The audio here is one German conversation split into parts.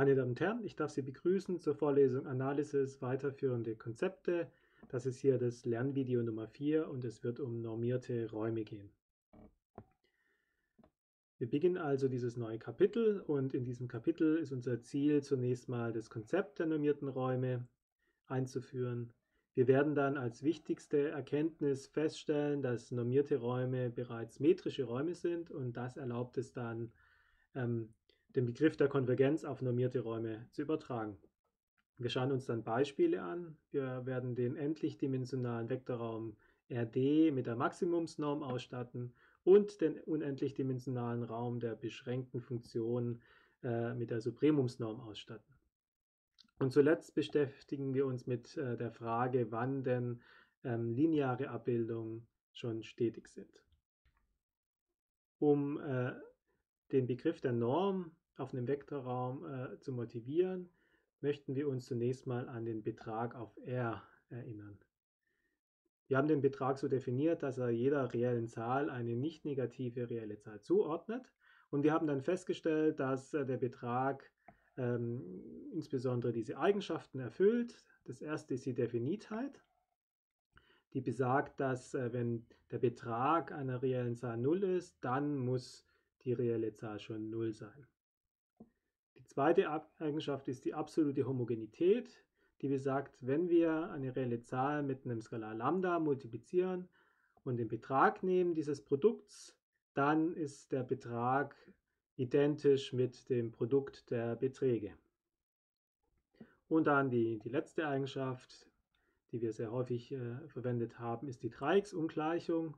Meine Damen und Herren, ich darf Sie begrüßen zur Vorlesung Analysis weiterführende Konzepte. Das ist hier das Lernvideo Nummer 4 und es wird um normierte Räume gehen. Wir beginnen also dieses neue Kapitel und in diesem Kapitel ist unser Ziel zunächst mal das Konzept der normierten Räume einzuführen. Wir werden dann als wichtigste Erkenntnis feststellen, dass normierte Räume bereits metrische Räume sind und das erlaubt es dann, ähm, den Begriff der Konvergenz auf normierte Räume zu übertragen. Wir schauen uns dann Beispiele an. Wir werden den endlich dimensionalen Vektorraum RD mit der Maximumsnorm ausstatten und den unendlich dimensionalen Raum der beschränkten Funktion äh, mit der Supremumsnorm ausstatten. Und zuletzt beschäftigen wir uns mit äh, der Frage, wann denn ähm, lineare Abbildungen schon stetig sind. Um äh, den Begriff der Norm auf einem Vektorraum äh, zu motivieren, möchten wir uns zunächst mal an den Betrag auf R erinnern. Wir haben den Betrag so definiert, dass er jeder reellen Zahl eine nicht negative reelle Zahl zuordnet. Und wir haben dann festgestellt, dass äh, der Betrag ähm, insbesondere diese Eigenschaften erfüllt. Das erste ist die Definitheit, die besagt, dass äh, wenn der Betrag einer reellen Zahl 0 ist, dann muss die reelle Zahl schon 0 sein. Zweite Eigenschaft ist die absolute Homogenität, die besagt, wenn wir eine reelle Zahl mit einem Skalar Lambda multiplizieren und den Betrag nehmen dieses Produkts, dann ist der Betrag identisch mit dem Produkt der Beträge. Und dann die, die letzte Eigenschaft, die wir sehr häufig äh, verwendet haben, ist die Dreiecksumgleichung,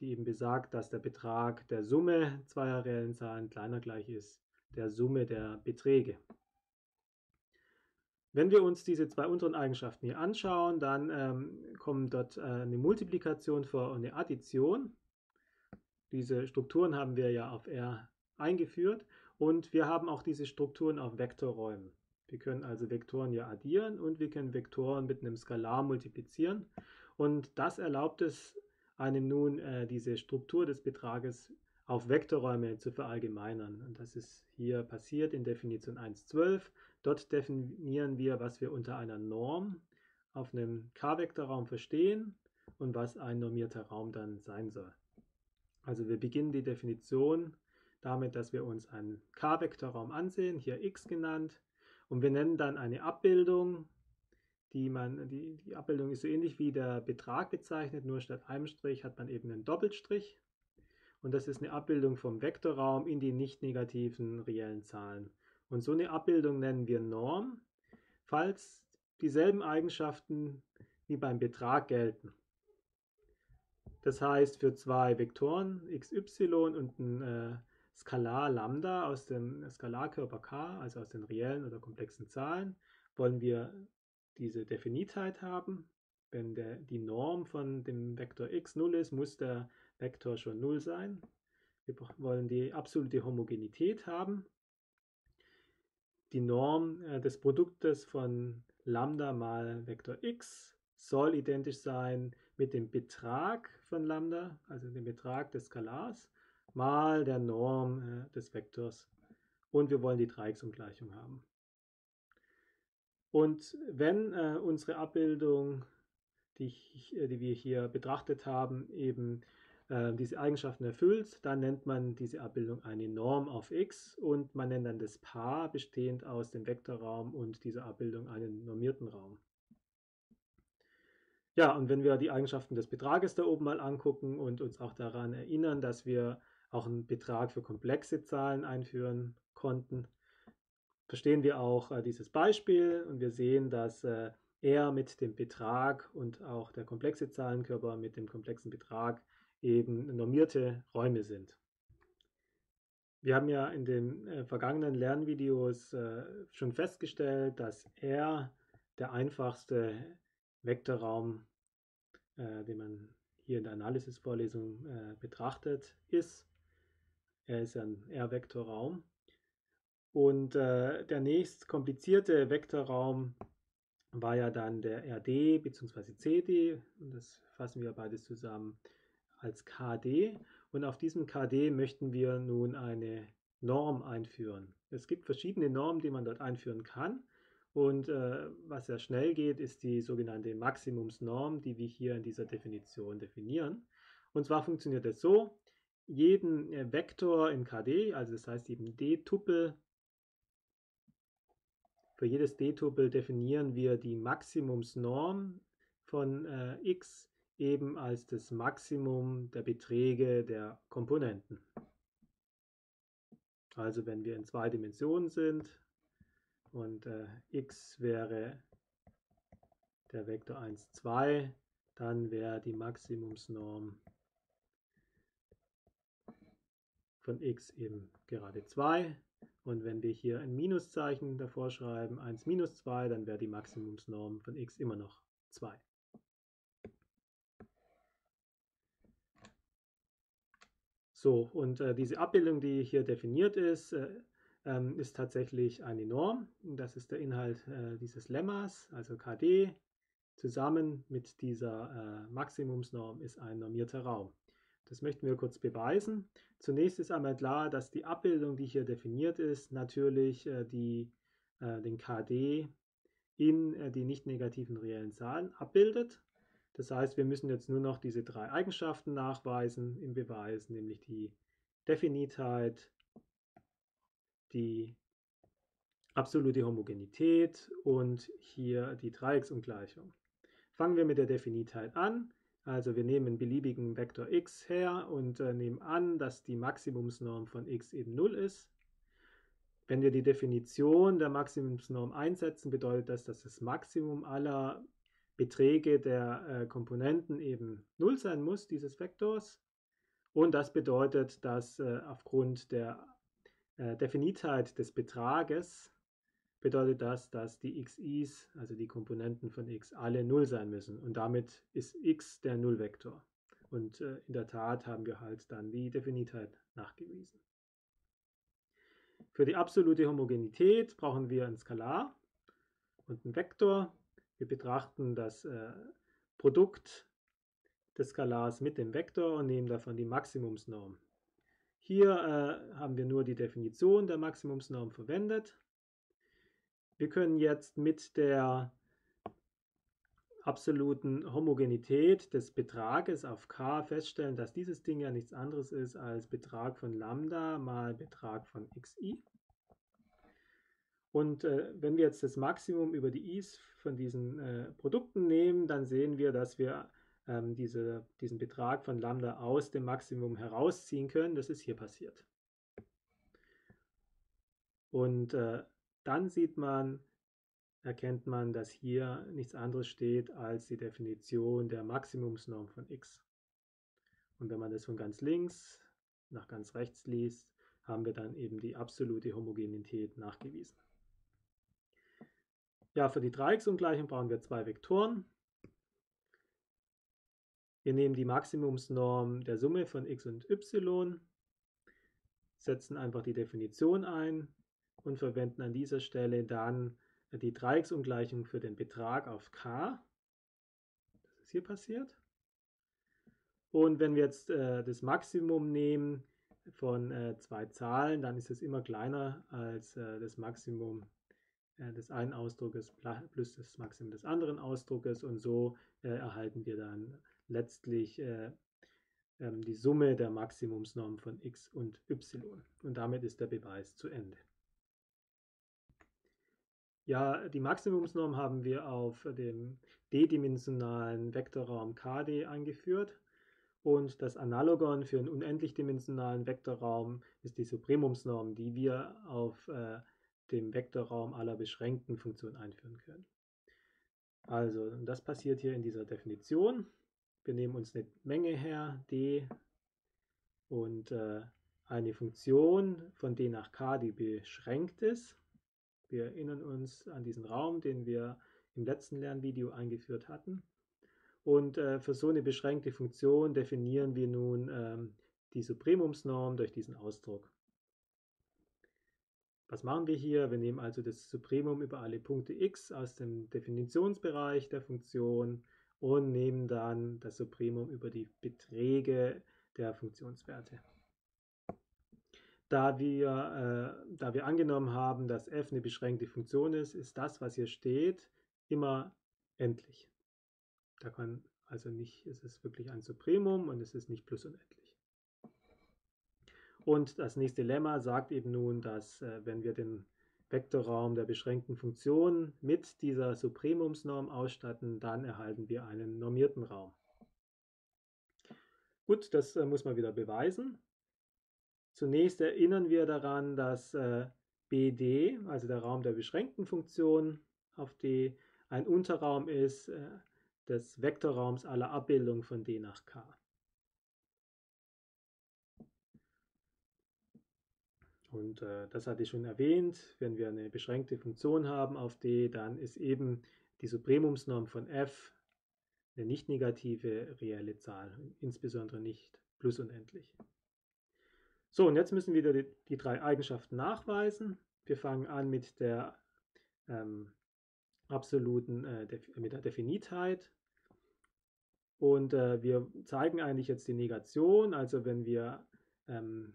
die eben besagt, dass der Betrag der Summe zweier reellen Zahlen kleiner gleich ist der Summe der Beträge. Wenn wir uns diese zwei unteren Eigenschaften hier anschauen, dann ähm, kommen dort äh, eine Multiplikation vor und eine Addition. Diese Strukturen haben wir ja auf R eingeführt und wir haben auch diese Strukturen auf Vektorräumen. Wir können also Vektoren ja addieren und wir können Vektoren mit einem Skalar multiplizieren und das erlaubt es einem nun äh, diese Struktur des Betrages auf Vektorräume zu verallgemeinern. Und das ist hier passiert in Definition 1.12. Dort definieren wir, was wir unter einer Norm auf einem K-Vektorraum verstehen und was ein normierter Raum dann sein soll. Also wir beginnen die Definition damit, dass wir uns einen K-Vektorraum ansehen, hier x genannt, und wir nennen dann eine Abbildung, die man, die, die Abbildung ist so ähnlich wie der Betrag bezeichnet, nur statt einem Strich hat man eben einen Doppelstrich. Und das ist eine Abbildung vom Vektorraum in die nicht negativen reellen Zahlen. Und so eine Abbildung nennen wir Norm, falls dieselben Eigenschaften wie beim Betrag gelten. Das heißt, für zwei Vektoren xy und ein äh, Skalar Lambda aus dem Skalarkörper k, also aus den reellen oder komplexen Zahlen, wollen wir diese Definitheit haben. Wenn der, die Norm von dem Vektor x 0 ist, muss der Vektor schon 0 sein. Wir wollen die absolute Homogenität haben. Die Norm äh, des Produktes von Lambda mal Vektor x soll identisch sein mit dem Betrag von Lambda, also dem Betrag des Skalars, mal der Norm äh, des Vektors. Und wir wollen die Dreiecksumgleichung haben. Und wenn äh, unsere Abbildung, die, ich, äh, die, wir hier betrachtet haben, eben äh, diese Eigenschaften erfüllt, dann nennt man diese Abbildung eine Norm auf x und man nennt dann das Paar bestehend aus dem Vektorraum und dieser Abbildung einen normierten Raum. Ja, und wenn wir die Eigenschaften des Betrages da oben mal angucken und uns auch daran erinnern, dass wir auch einen Betrag für komplexe Zahlen einführen konnten, verstehen wir auch äh, dieses Beispiel und wir sehen, dass äh, er mit dem Betrag und auch der komplexe Zahlenkörper mit dem komplexen Betrag eben normierte Räume sind. Wir haben ja in den äh, vergangenen Lernvideos äh, schon festgestellt, dass R der einfachste Vektorraum, äh, den man hier in der Analysisvorlesung äh, betrachtet, ist. Er ist ein R-Vektorraum. Und äh, der nächst komplizierte Vektorraum war ja dann der RD bzw. CD. Und das fassen wir beides zusammen als KD. Und auf diesem KD möchten wir nun eine Norm einführen. Es gibt verschiedene Normen, die man dort einführen kann. Und äh, was sehr schnell geht, ist die sogenannte Maximumsnorm, die wir hier in dieser Definition definieren. Und zwar funktioniert es so, jeden äh, Vektor in KD, also das heißt jeden D-Tuppel, für jedes D-Tuppel definieren wir die Maximumsnorm von äh, x eben als das Maximum der Beträge der Komponenten. Also wenn wir in zwei Dimensionen sind und äh, x wäre der Vektor 1, 2, dann wäre die Maximumsnorm von x eben gerade 2. Und wenn wir hier ein Minuszeichen davor schreiben, 1 minus 2, dann wäre die Maximumsnorm von x immer noch 2. So, und äh, diese Abbildung, die hier definiert ist, äh, ähm, ist tatsächlich eine Norm. Das ist der Inhalt äh, dieses Lemmas, also KD, zusammen mit dieser äh, Maximumsnorm ist ein normierter Raum. Das möchten wir kurz beweisen. Zunächst ist einmal klar, dass die Abbildung, die hier definiert ist, natürlich äh, die, äh, den KD in die nicht negativen reellen Zahlen abbildet. Das heißt, wir müssen jetzt nur noch diese drei Eigenschaften nachweisen im Beweis, nämlich die Definitheit, die absolute Homogenität und hier die Dreiecksungleichung. Fangen wir mit der Definitheit an. Also wir nehmen einen beliebigen Vektor x her und äh, nehmen an, dass die Maximumsnorm von x eben 0 ist. Wenn wir die Definition der Maximumsnorm einsetzen, bedeutet das, dass das Maximum aller Beträge der äh, Komponenten eben 0 sein muss, dieses Vektors. Und das bedeutet, dass äh, aufgrund der äh, Definitheit des Betrages bedeutet das, dass die xi's, also die Komponenten von x, alle 0 sein müssen. Und damit ist x der Nullvektor. Und äh, in der Tat haben wir halt dann die Definitheit nachgewiesen. Für die absolute Homogenität brauchen wir ein Skalar und einen Vektor. Wir betrachten das äh, Produkt des Skalars mit dem Vektor und nehmen davon die Maximumsnorm. Hier äh, haben wir nur die Definition der Maximumsnorm verwendet. Wir können jetzt mit der absoluten Homogenität des Betrages auf k feststellen, dass dieses Ding ja nichts anderes ist als Betrag von Lambda mal Betrag von xi. Und äh, wenn wir jetzt das Maximum über die i's von diesen äh, Produkten nehmen, dann sehen wir, dass wir ähm, diese, diesen Betrag von Lambda aus dem Maximum herausziehen können. Das ist hier passiert. Und äh, dann sieht man, erkennt man, dass hier nichts anderes steht als die Definition der Maximumsnorm von x. Und wenn man das von ganz links nach ganz rechts liest, haben wir dann eben die absolute Homogenität nachgewiesen. Ja, für die Dreiecksungleichung brauchen wir zwei Vektoren. Wir nehmen die Maximumsnorm der Summe von x und y, setzen einfach die Definition ein und verwenden an dieser Stelle dann die Dreiecksungleichung für den Betrag auf k. Das ist hier passiert. Und wenn wir jetzt äh, das Maximum nehmen von äh, zwei Zahlen, dann ist es immer kleiner als äh, das Maximum des einen Ausdruckes plus das Maximum des anderen Ausdruckes und so äh, erhalten wir dann letztlich äh, ähm, die Summe der Maximumsnormen von x und y. Und damit ist der Beweis zu Ende. Ja, die Maximumsnorm haben wir auf dem d-dimensionalen Vektorraum KD eingeführt. Und das Analogon für einen unendlich-dimensionalen Vektorraum ist die Supremumsnorm, die wir auf äh, dem Vektorraum aller beschränkten Funktionen einführen können. Also, das passiert hier in dieser Definition. Wir nehmen uns eine Menge her, d, und äh, eine Funktion von d nach k, die beschränkt ist. Wir erinnern uns an diesen Raum, den wir im letzten Lernvideo eingeführt hatten. Und äh, für so eine beschränkte Funktion definieren wir nun ähm, die Supremumsnorm durch diesen Ausdruck. Was machen wir hier? Wir nehmen also das Supremum über alle Punkte x aus dem Definitionsbereich der Funktion und nehmen dann das Supremum über die Beträge der Funktionswerte. da wir, äh, da wir angenommen haben, dass f eine beschränkte Funktion ist, ist das, was hier steht, immer endlich. Da kann also nicht, es ist wirklich ein Supremum und es ist nicht plus unendlich. Und das nächste Lemma sagt eben nun, dass äh, wenn wir den Vektorraum der beschränkten Funktion mit dieser Supremumsnorm ausstatten, dann erhalten wir einen normierten Raum. Gut, das äh, muss man wieder beweisen. Zunächst erinnern wir daran, dass äh, BD, also der Raum der beschränkten Funktion auf D, ein Unterraum ist äh, des Vektorraums aller Abbildungen von D nach K. Und äh, das hatte ich schon erwähnt, wenn wir eine beschränkte Funktion haben auf D, dann ist eben die Supremumsnorm von f eine nicht negative reelle Zahl, insbesondere nicht plusunendlich. So, und jetzt müssen wir die, die drei Eigenschaften nachweisen. Wir fangen an mit der ähm, absoluten, äh, mit der Definitheit. Und äh, wir zeigen eigentlich jetzt die Negation, also wenn wir, ähm,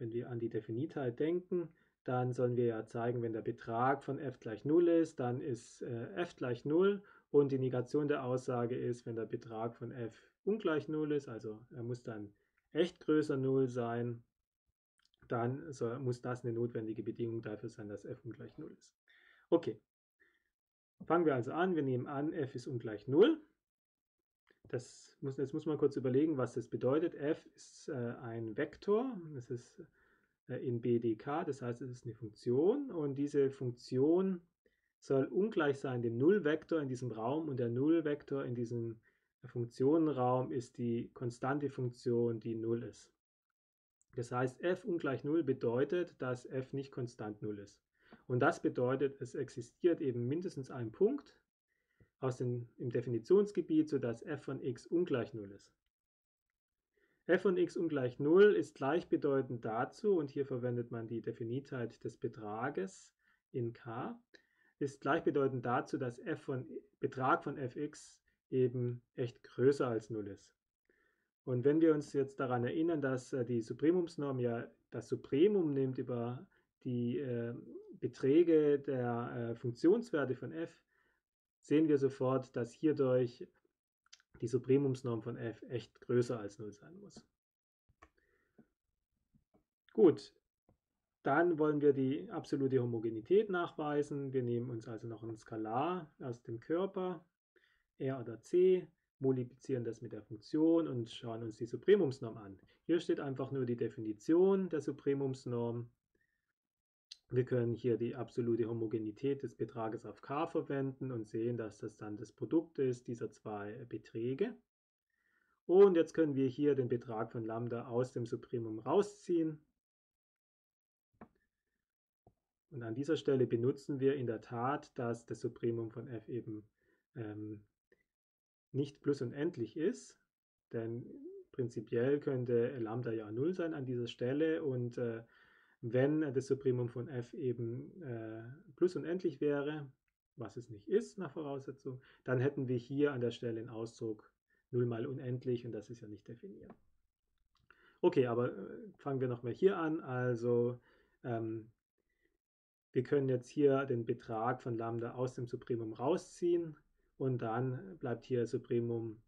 wenn wir an die Definitheit denken, dann sollen wir ja zeigen, wenn der Betrag von f gleich 0 ist, dann ist äh, f gleich 0 und die Negation der Aussage ist, wenn der Betrag von f ungleich 0 ist, also er muss dann echt größer 0 sein, dann soll, muss das eine notwendige Bedingung dafür sein, dass f ungleich 0 ist. Okay, fangen wir also an. Wir nehmen an, f ist ungleich 0. Das muss, jetzt muss man kurz überlegen, was das bedeutet. f ist äh, ein Vektor, es ist äh, in BDK, das heißt, es ist eine Funktion und diese Funktion soll ungleich sein dem Nullvektor in diesem Raum und der Nullvektor in diesem Funktionenraum ist die konstante Funktion, die 0 ist. Das heißt, f ungleich 0 bedeutet, dass f nicht konstant 0 ist. Und das bedeutet, es existiert eben mindestens ein Punkt aus dem, im Definitionsgebiet, sodass f von x ungleich 0 ist. f von x ungleich 0 ist gleichbedeutend dazu, und hier verwendet man die Definitheit des Betrages in k, ist gleichbedeutend dazu, dass f von Betrag von fx eben echt größer als 0 ist. Und wenn wir uns jetzt daran erinnern, dass äh, die Supremumsnorm ja das Supremum nimmt über die äh, Beträge der äh, Funktionswerte von f, sehen wir sofort, dass hierdurch die Supremumsnorm von f echt größer als 0 sein muss. Gut, dann wollen wir die absolute Homogenität nachweisen. Wir nehmen uns also noch ein Skalar aus dem Körper, R oder C, multiplizieren das mit der Funktion und schauen uns die Supremumsnorm an. Hier steht einfach nur die Definition der Supremumsnorm. Wir können hier die absolute Homogenität des Betrages auf k verwenden und sehen, dass das dann das Produkt ist dieser zwei Beträge. Und jetzt können wir hier den Betrag von Lambda aus dem Supremum rausziehen. Und an dieser Stelle benutzen wir in der Tat, dass das Supremum von f eben ähm, nicht plus unendlich ist, denn prinzipiell könnte Lambda ja 0 sein an dieser Stelle und äh, wenn das Supremum von f eben äh, plus unendlich wäre, was es nicht ist nach Voraussetzung, dann hätten wir hier an der Stelle einen Ausdruck 0 mal unendlich und das ist ja nicht definiert. Okay, aber äh, fangen wir nochmal hier an. Also ähm, wir können jetzt hier den Betrag von Lambda aus dem Supremum rausziehen und dann bleibt hier Supremum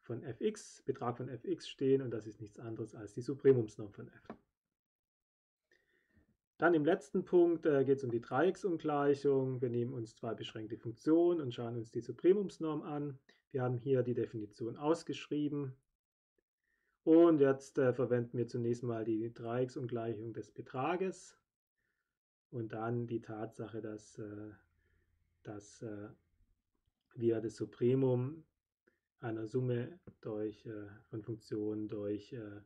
von fx, Betrag von fx stehen und das ist nichts anderes als die Supremumsnorm von f. Dann im letzten Punkt äh, geht es um die Dreiecksumgleichung. Wir nehmen uns zwei beschränkte Funktionen und schauen uns die Supremumsnorm an. Wir haben hier die Definition ausgeschrieben. Und jetzt äh, verwenden wir zunächst mal die Dreiecksumgleichung des Betrages und dann die Tatsache, dass, äh, dass äh, wir das Supremum einer Summe durch, äh, von Funktionen durch äh,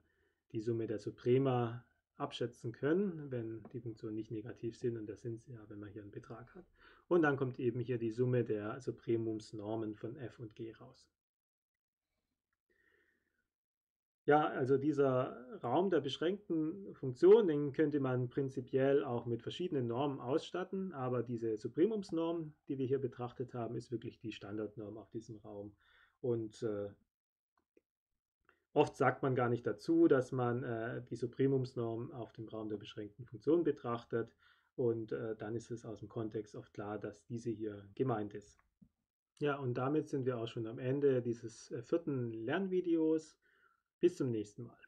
die Summe der Suprema abschätzen können, wenn die Funktionen nicht negativ sind und das sind sie ja, wenn man hier einen Betrag hat. Und dann kommt eben hier die Summe der Supremumsnormen von f und g raus. Ja, also dieser Raum der beschränkten Funktion, den könnte man prinzipiell auch mit verschiedenen Normen ausstatten, aber diese Supremumsnorm, die wir hier betrachtet haben, ist wirklich die Standardnorm auf diesem Raum. Und, äh, Oft sagt man gar nicht dazu, dass man äh, die Supremumsnorm auf dem Raum der beschränkten Funktion betrachtet und äh, dann ist es aus dem Kontext oft klar, dass diese hier gemeint ist. Ja, und damit sind wir auch schon am Ende dieses äh, vierten Lernvideos. Bis zum nächsten Mal.